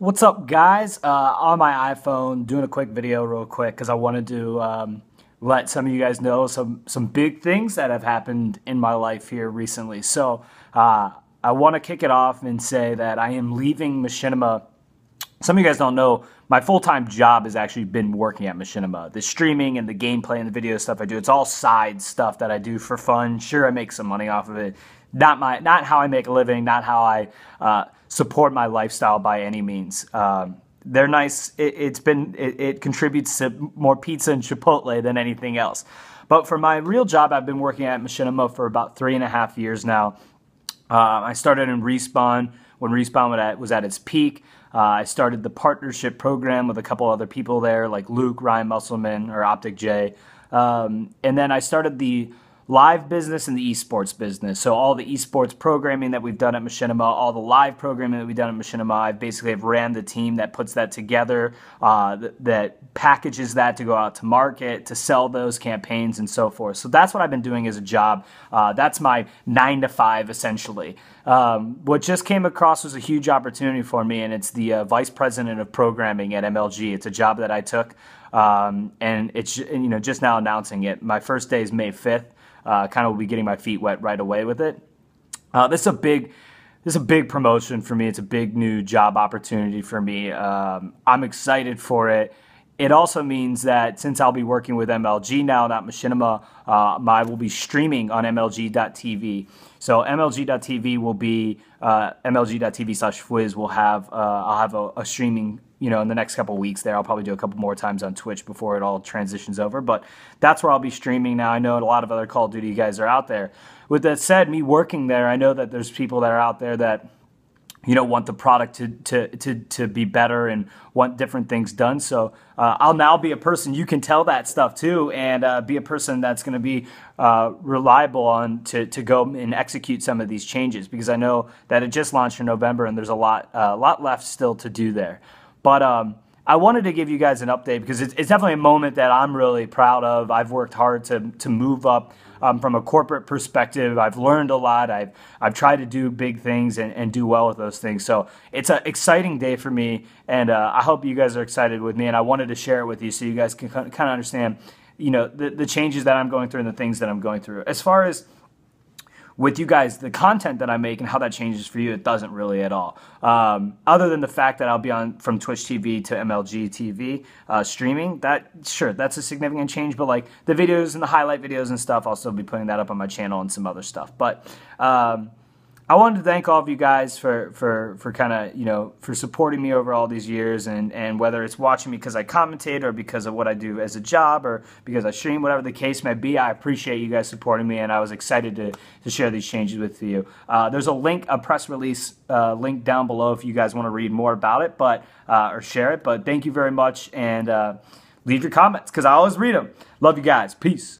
What's up, guys? Uh, on my iPhone, doing a quick video real quick because I wanted to um, let some of you guys know some some big things that have happened in my life here recently. So uh, I want to kick it off and say that I am leaving Machinima. Some of you guys don't know my full time job has actually been working at Machinima. The streaming and the gameplay and the video stuff I do, it's all side stuff that I do for fun. Sure, I make some money off of it. Not my, not how I make a living, not how I. Uh, support my lifestyle by any means. Um, they're nice. It, has been it, it, contributes to more pizza and Chipotle than anything else. But for my real job, I've been working at Machinima for about three and a half years now. Uh, I started in Respawn when Respawn was at, was at its peak. Uh, I started the partnership program with a couple other people there, like Luke, Ryan Musselman, or Optic J. Um, and then I started the live business and the esports business. So all the esports programming that we've done at Machinima, all the live programming that we've done at Machinima, I basically have ran the team that puts that together, uh, that, that packages that to go out to market, to sell those campaigns and so forth. So that's what I've been doing as a job. Uh, that's my nine to five essentially. Um, what just came across was a huge opportunity for me, and it's the uh, vice president of programming at MLG. It's a job that I took, um, and it's you know just now announcing it. My first day is May fifth uh, kind of will be getting my feet wet right away with it. Uh, this is a big this is a big promotion for me. It's a big new job opportunity for me. Um, I'm excited for it. It also means that since I'll be working with MLG now, not Machinima, uh, I will be streaming on MLG.tv. So MLG.tv will be uh, MLG.tv slash Fwiz will have uh, I'll have a, a streaming you know, in the next couple weeks there. I'll probably do a couple more times on Twitch before it all transitions over. But that's where I'll be streaming now. I know a lot of other Call of Duty guys are out there. With that said, me working there, I know that there's people that are out there that you know want the product to to to, to be better and want different things done. So uh, i'll now be a person you can tell that stuff too and uh, be a person that's going to be uh, reliable on to, to go and execute some of these changes because i know that it just launched in november and there's a lot a lot left still to do there. But um, I wanted to give you guys an update because it's, it's, definitely a moment that I'm really proud of. I've worked hard to, to move up um, from a corporate perspective. I've learned a lot. I've, I've tried to do big things and, and do well with those things. So it's an exciting day for me, and uh, I hope you guys are excited with me. And I wanted to share it with you so you guys can kind of understand, you know, the, the changes that I'm going through and the things that I'm going through. As far as with you guys, the content that I make and how that changes for you, it doesn't really at all. Um, other than the fact that I'll be on from Twitch TV to MLG TV uh, streaming, that sure that's a significant change. But like the videos and the highlight videos and stuff, I'll still be putting that up on my channel and some other stuff. But um, I wanted to thank all of you guys for for for kind of you know for supporting me over all these years and and whether it's watching me because I commentate or because of what I do as a job or because I stream whatever the case may be I appreciate you guys supporting me and I was excited to to share these changes with you. Uh, there's a link a press release uh, link down below if you guys want to read more about it but uh, or share it. But thank you very much and uh, leave your comments because I always read them. Love you guys. Peace.